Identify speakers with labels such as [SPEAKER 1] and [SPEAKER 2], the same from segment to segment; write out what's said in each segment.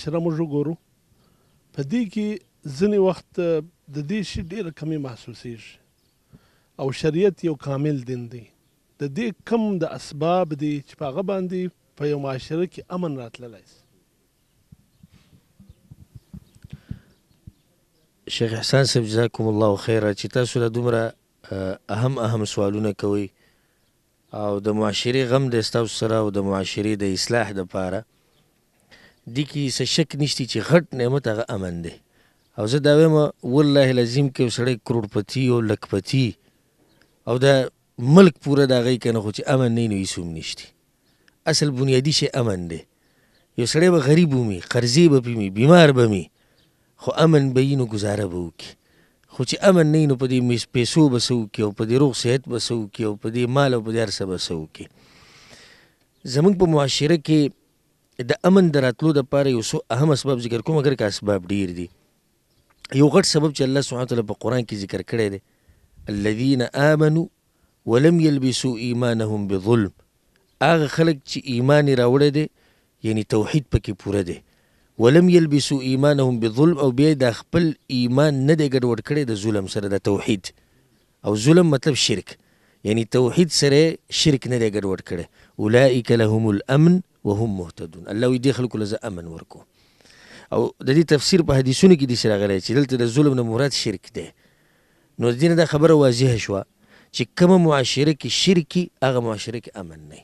[SPEAKER 1] سره موږ وګورو په دې کې ځینې وخت د دې شي ډېره کمي محسوسېږي او شریعت یو کامل دین دی د دې کم د اسباب دي چې په هغه باندې په یو معاشره کې امن راتللی سي
[SPEAKER 2] شیخ احسان صاحب جزاکم الله خیره چې تاسو له دومره اهم اهم سوالونه کوئ او د معاشرې غم دی ستاسو سره او د معاشرې د اصلاح د پاره دي کې څه شک نشتی چې غټ نعمت هغه امن دی او زه دا وایم والله العظیم کې سړی کروڑپتی او لکپتی او دا ملک پوره دا غي کنه خو چې امن نه نو هیڅ هم نشتی اصل بنیادی شی امن دی یو سړی به غریب ومي قرضې به پې وي بیمار به وي خو امن به وي نو ګزاره به وکړي خو چې امن نه وي نو په دې پیسو به څه وکړي او په دې روغ صحت به څه وکړي او په دې مال او په دې هر څه به څه وکړي زموږ په معاشره کې د امن د راتلو دپاره یو څو اهم اسباب ذکر کوم اګر که اسباب ډیر دي یو غټ سبب چې الله سبحانه وتعالی په قرآن کې ذکر کړی دی الذین آمنوا ولم يلبسوا ايمانهم بظلم هغه خلک چې ايمان يې راوړی دی یعنی توحید پکې پوره دی ولم يلبسوا ايمانهم بظلم او بیا دا خپل ایمان نه دی ګډوډ کړی د ظلم سره د توحید او ظلم مطلب شرک یعنی توحید سره شرک نه دی ګډوډ کړی اولئک لهم الامن وهم مهتدون الله وی دې خلکو له امن ورکو او د دې تفسیر په حدیثونو کې دي چې راغلی چې دلته د ظلم نه مراد شرک دی نو ددې نه دا خبره واضحه شوه چې کومه معاشره کې شرک وي هغه معاشره کې امن نه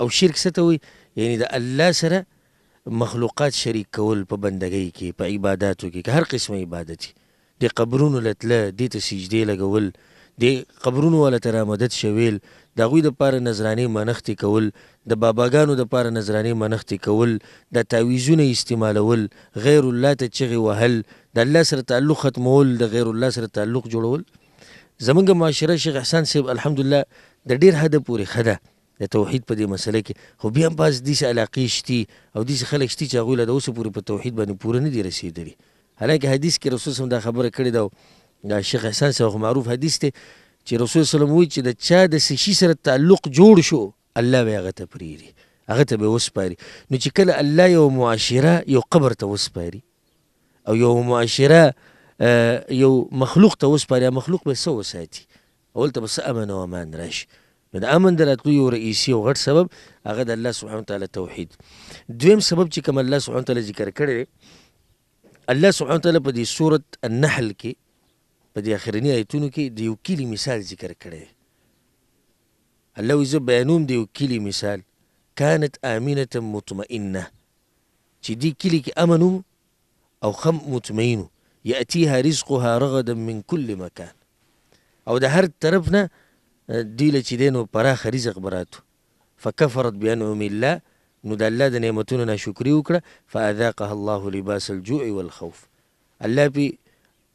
[SPEAKER 2] او شرک څه ته وایي یعنی د الله سره مخلوقات شریک کول په بندګۍ کې په عباداتو کې که هر قسمه عبادت وي د قبرونو له تله دې ته سجدې لګول د قبرونو والا ته رامدد شویل د هغوی دپاره نذرانې منښتې کول د باباګانو دپاره نذرانې منښتې کول دا تعویذونه استعمالول غیر الله ته چغې وهل د الله سره تعلق ختمول د غیر الله سره تعلق جوړول زمونږ معاشره شیخ احسان صاحب الحمدلله د ډیر حد پورې خده د توحید په دې مسله کې خو بیا هم بعض داسې علاقې شتي او داسې خلک شتي چې هغوی له د اوسه پورې په توحید باندې پوره نه دي رسېدلي حالانکه حدیث کې رسول صم دا خبره کړې ده دا شیخ احسان صاحب معروف حدیث دی چې رسول صلی الله چې د چا د سشي سره تعلق جوړ شو الله به هغه ته پریری هغه ته به وسپاري نو چې کله الله یو معاشره یو قبر ته وسپاري او یوه معاشره یو مخلوق ته وسپاري مخلوق به څه وساتي اولته به څه امن او امان راشي نو د امن د راتلو یو رئیسي او غټ سبب هغه د الله سبحانه وتعالی توحید دویم سبب چې کوم الله سبحانه وتعالی ذکر کړی الله سبحانه وتعالی په دې سورت النحل کې په دې اخرنی آیتونو کې د یو کلی مثال ذکر کړی الله وی زه بیانوم د یو کلی مثال كانت آمنة مطمئنة چې دې کلي کې امن وو او ښه مطمئين وو، يأتيها رزقها رغدا من کل مکان او د هر طرف نه دوی له چې دی نو پراخه رزق به راتلو، فکفرت بأنعم الله نو د الله د نعمتونو ناشکري وکړه، فأذاقها الله لباس الجوع والخوف الله پرې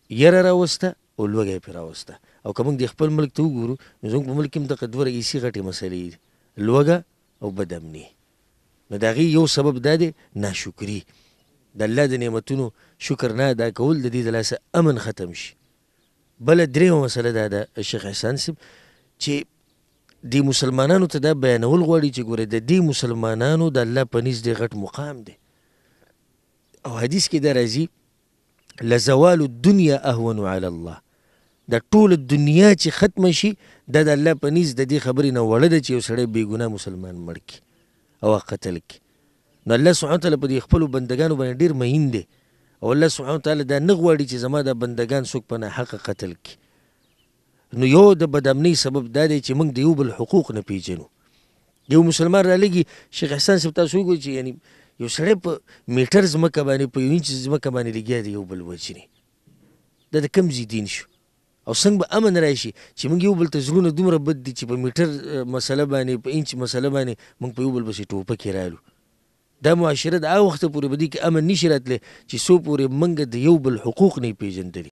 [SPEAKER 2] يره راوسته او لوږی پرې راوسته او که موږ دې خپل ملک ته وګورو نو زموږ په ملک کې هم دغه دوه رئيسي غټې مسئلې دي، لوږه او بد امني نو د هغې يو سبب دا دی ناشکري د الله د نعمتونو شکر نه ادا کول د دې د لاسه امن ختم شي بله درېمه مسله دا ده شیخ احسان صاحب چې د مسلمانانو ته دا بیانول غواړي چې ګوره د دې مسلمانانو د الله په نس دی غټ مقام دی او حدیث کې دا راځي لزوال الدنيا اهون على الله دا ټول دنیا چې ختم شي دا د الله په نيز د دې خبرې نه وړه ده چې یو سړی بې ګناه مسلمان مړ کی او قتل کی نو الله سبحانه تعالی په دې خپل بندگانو باندې ډیر مهین دی او الله سبحانه تعالی دا نه غواړي چې زما د بندگان څوک په نه حق قتل کی نو يو د بدامنۍ سبب دا دی چې موږ د يو بل حقوق نه پېژنو. يو مسلمان رالږي شيخ احسان صاحب تاسو وګورئ چې يعني يو سړی په ميټر ځمکه باندې په يو انچ ځمکه باندې لګيا دی يو بل وژني. دا د کوم ځي دين شو؟ او څنګه به امن راشي چې موږ یو بل ته زړونه دومره بد دي چې په میټر مسله باندې په انچ مسله باندې موږ په یو بل پسې ټوپکې رالو دا معاشره د هغه وخته پورې په دې کې امن نشي راتلی چې څو پورې موږ د یو بل حقوق نه یې پېژندلي.